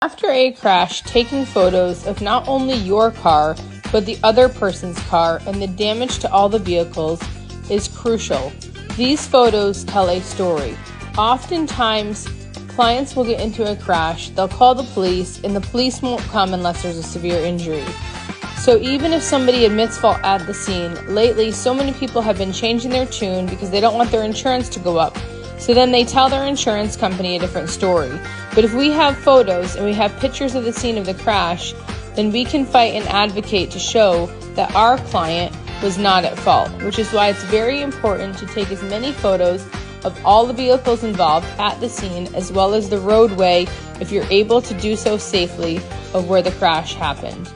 After a crash, taking photos of not only your car, but the other person's car and the damage to all the vehicles is crucial. These photos tell a story. Oftentimes, clients will get into a crash, they'll call the police, and the police won't come unless there's a severe injury. So, even if somebody admits fault at the scene, lately so many people have been changing their tune because they don't want their insurance to go up. So then they tell their insurance company a different story. But if we have photos and we have pictures of the scene of the crash, then we can fight and advocate to show that our client was not at fault, which is why it's very important to take as many photos of all the vehicles involved at the scene as well as the roadway if you're able to do so safely of where the crash happened.